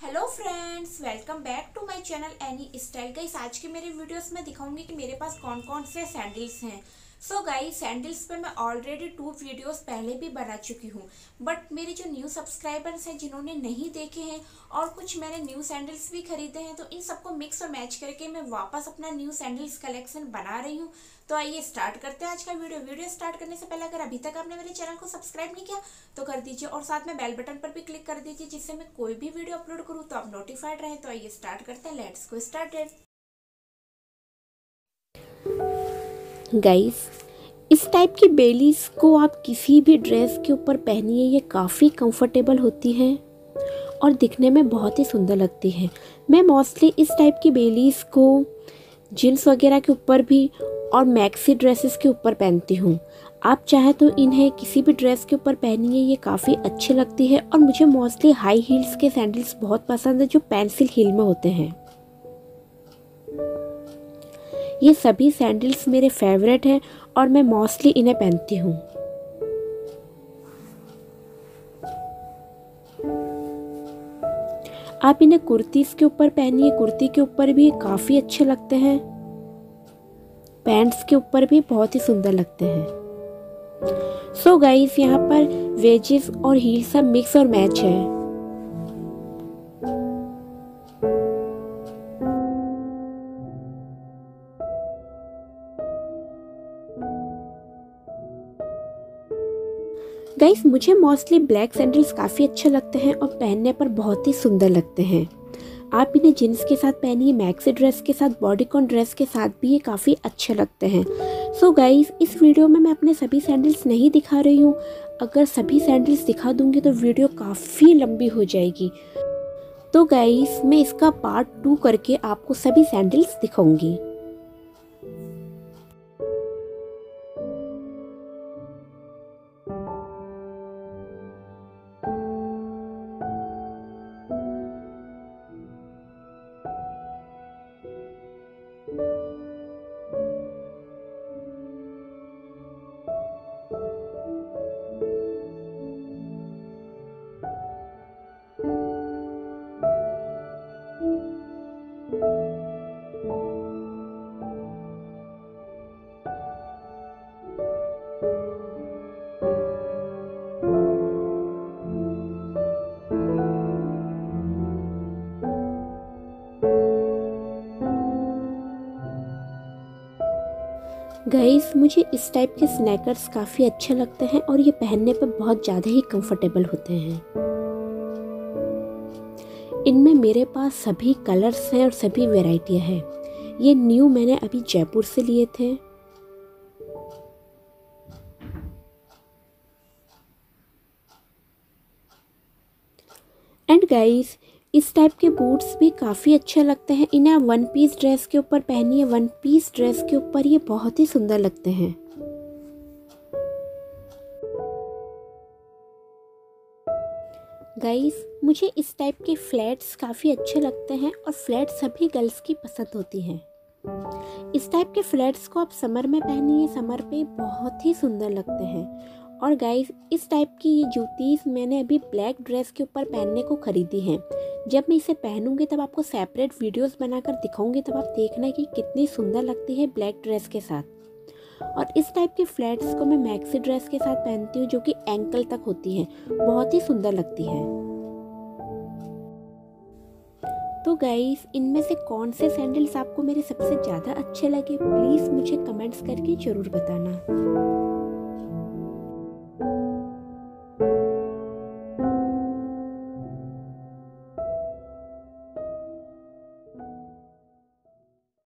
Hello friends welcome back to my channel any style guys आज के मेरे videos में दिखाऊँगी कि मेरे पास कौन कौन से सैंडल्स हैं। सो गाइस सैंडल्स पे मैं ऑलरेडी टू वीडियोस पहले भी बना चुकी हूँ। बट मेरे जो न्यू सब्सक्राइबर्स हैं, जिन्होंने नहीं देखे हैं, और कुछ मैंने न्यू सैंडल्स भी खरीदे हैं तो इन सबको मिक्स और मैच करके मैं वापस अपना न्यू सैंडल्स कलेक्शन बना रही हूँ। तो आइए स्टार्ट करते हैं आज का वीडियो वीडियो स्टार्ट करने से पहले अगर अभी तक आपने मेरे चैनल को सब्सक्राइब नहीं किया तो कर दीजिए, और साथ में बेल बटन पर भी क्लिक कर दीजिए, जिससे मैं कोई भी वीडियो अपलोड करूँ तो आप नोटिफाइड रहे। तो आइए स्टार्ट करते हैं। लेट्स को स्टार्टेड गाइस इस टाइप की बेलीज को आप किसी भी ड्रेस के ऊपर पहनिए, ये काफ़ी कंफर्टेबल होती हैं और दिखने में बहुत ही सुंदर लगती है। मैं मोस्टली इस टाइप की बेलीज को जीन्स वगैरह के ऊपर भी और मैक्सी ड्रेसेस के ऊपर पहनती हूँ। आप चाहे तो इन्हें किसी भी ड्रेस के ऊपर पहनिए, ये काफ़ी अच्छी लगती है और मुझे मोस्टली हाई हील्स के सैंडल्स बहुत पसंद है, जो पेंसिल हील में होते हैं। ये सभी सैंडल्स मेरे फेवरेट हैं और मैं मोस्टली इन्हें पहनती हूँ। आप इन्हें कुर्तीस के ऊपर पहनिए। कुर्ती के ऊपर भी काफ़ी अच्छे लगते हैं। पैंट्स के ऊपर भी बहुत ही सुंदर लगते हैं। सो गाइस यहाँ पर वेजेस और हील सब मिक्स और मैच है। गाइस मुझे मोस्टली ब्लैक सैंडल्स काफ़ी अच्छे लगते हैं और पहनने पर बहुत ही सुंदर लगते हैं। आप इन्हें जीन्स के साथ पहनिए मैक्सी ड्रेस के साथ बॉडीकॉन ड्रेस के साथ भी ये काफ़ी अच्छे लगते हैं। सो so गाइस इस वीडियो में मैं अपने सभी सैंडल्स नहीं दिखा रही हूँ। अगर सभी सैंडल्स दिखा दूँगी तो वीडियो काफ़ी लंबी हो जाएगी। तो गाइस मैं इसका पार्ट टू करके आपको सभी सैंडल्स दिखाऊँगी। गाइस मुझे इस टाइप के स्नैकर्स काफ़ी अच्छे लगते हैं और ये पहनने पर बहुत ज़्यादा ही कंफर्टेबल होते हैं। इनमें मेरे पास सभी कलर्स हैं और सभी वेराइटियाँ हैं। ये न्यू मैंने अभी जयपुर से लिए थे। एंड गाइस इस टाइप के बूट्स भी काफ़ी अच्छे लगते हैं। इन्हें आप वन पीस ड्रेस के ऊपर पहनिए वन पीस ड्रेस के ऊपर ये बहुत ही सुंदर लगते हैं। गाइस मुझे इस टाइप के फ्लैट्स काफ़ी अच्छे लगते हैं और फ्लैट सभी गर्ल्स की पसंद होती हैं। इस टाइप के फ्लैट्स को आप समर में पहनिए समर पे बहुत ही सुंदर लगते हैं। और गाइस इस टाइप की ये जूतीस मैंने अभी ब्लैक ड्रेस के ऊपर पहनने को ख़रीदी हैं। जब मैं इसे पहनूँगी, तब आपको सेपरेट वीडियोस बनाकर दिखाऊँगी, तब आप देखना कि कितनी सुंदर लगती है ब्लैक ड्रेस के साथ। और इस टाइप के फ्लैट्स को मैं मैक्सी ड्रेस के साथ पहनती हूँ, जो कि एंकल तक होती है। बहुत ही सुंदर लगती है। तो गाइस इनमें से कौन से सैंडल्स आपको मेरे सबसे ज़्यादा अच्छे लगे? प्लीज़ मुझे कमेंट्स करके ज़रूर बताना।